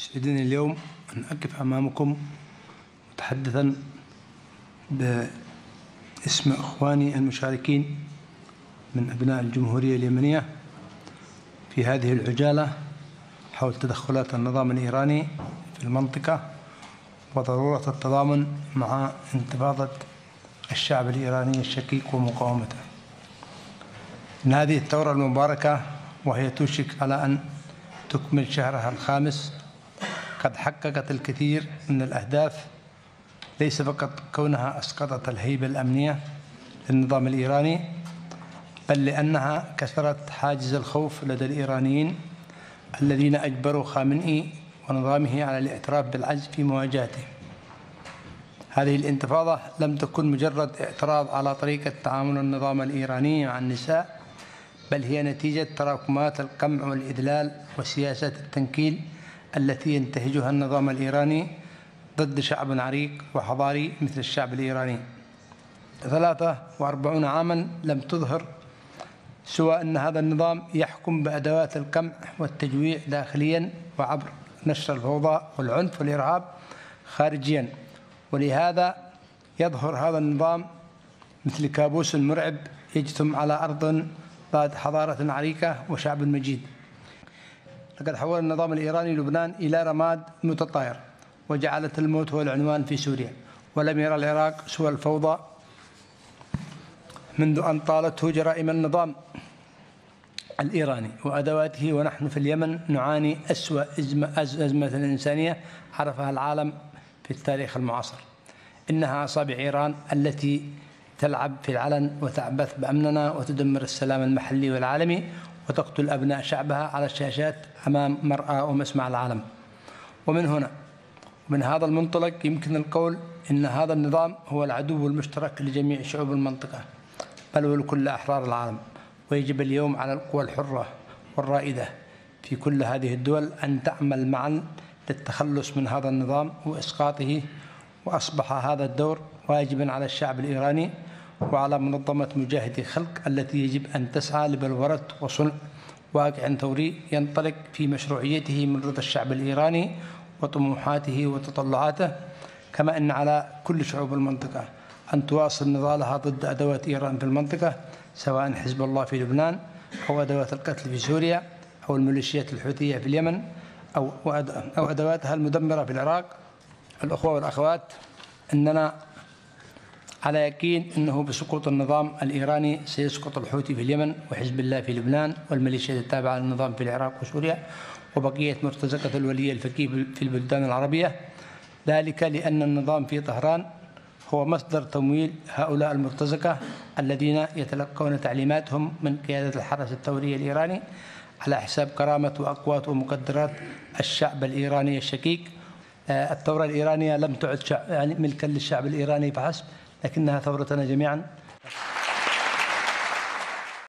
يسعدني اليوم أن أقف أمامكم متحدثا باسم إخواني المشاركين من أبناء الجمهورية اليمنية في هذه العجالة حول تدخلات النظام الإيراني في المنطقة وضرورة التضامن مع انتفاضة الشعب الإيراني الشقيق ومقاومته. إن هذه الثورة المباركة وهي توشك على أن تكمل شهرها الخامس قد حققت الكثير من الأهداف. ليس فقط كونها أسقطت الهيبة الأمنية للنظام الإيراني بل لأنها كسرت حاجز الخوف لدى الإيرانيين الذين أجبروا خامنئي ونظامه على الاعتراف بالعجز في مواجهته. هذه الانتفاضة لم تكن مجرد اعتراض على طريقة تعامل النظام الإيراني مع النساء بل هي نتيجة تراكمات القمع والإدلال وسياسة التنكيل التي ينتهجها النظام الإيراني ضد شعب عريق وحضاري مثل الشعب الإيراني. ثلاثة وأربعون عاما لم تظهر سوى أن هذا النظام يحكم بأدوات القمع والتجويع داخليا وعبر نشر الفوضى والعنف والإرهاب خارجيا. ولهذا يظهر هذا النظام مثل كابوس مرعب يجثم على أرض بعد حضارة عريقة وشعب مجيد لقد حول النظام الإيراني لبنان إلى رماد متطاير وجعلت الموت هو العنوان في سوريا ولم يرى العراق سوى الفوضى منذ أن طالته جرائم النظام الإيراني وأدواته. ونحن في اليمن نعاني أسوأ أزمة إنسانية عرفها العالم في التاريخ المعاصر. إنها أصابع إيران التي تلعب في العلن وتعبث بأمننا وتدمر السلام المحلي والعالمي وتقتل أبناء شعبها على الشاشات أمام مرأى ومسمع العالم. ومن هنا من هذا المنطلق يمكن القول إن هذا النظام هو العدو المشترك لجميع شعوب المنطقة بل ولكل أحرار العالم. ويجب اليوم على القوى الحرة والرائدة في كل هذه الدول أن تعمل معا للتخلص من هذا النظام وإسقاطه وأصبح هذا الدور واجبا على الشعب الإيراني وعلى منظمة مجاهدي الخلق التي يجب أن تسعى لبلورة وصنع واقع ثوري ينطلق في مشروعيته من رضا الشعب الإيراني وطموحاته وتطلعاته كما أن على كل شعوب المنطقة أن تواصل نضالها ضد أدوات إيران في المنطقة سواء حزب الله في لبنان أو أدوات القتل في سوريا أو الميليشيات الحوثية في اليمن أو أو أدواتها المدمرة في العراق. الأخوة والأخوات أننا على يقين أنه بسقوط النظام الإيراني سيسقط الحوثي في اليمن وحزب الله في لبنان والميليشيات التابعة للنظام في العراق وسوريا وبقية مرتزقة الولي الفقيه في البلدان العربية. ذلك لأن النظام في طهران هو مصدر تمويل هؤلاء المرتزقة الذين يتلقون تعليماتهم من قيادة الحرس الثوري الإيراني على حساب كرامة وأقوات ومقدرات الشعب الإيراني الشقيق. الثورة الإيرانية لم تعد يعني ملكا للشعب الإيراني فحسب. لكنها ثورتنا جميعا.